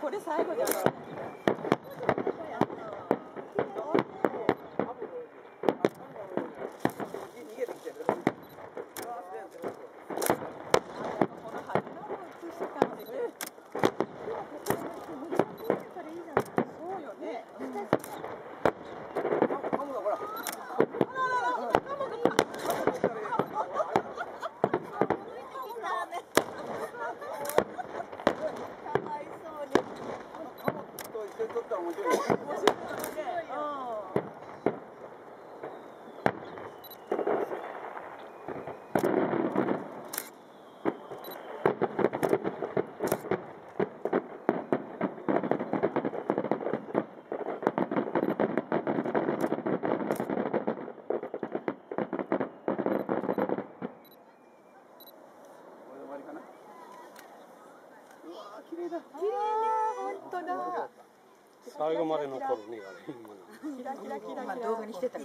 これ最後じゃなかわいそうに綺麗ね本当だ。最後まで残るねあれキラキラキラキラ。動画にしてたから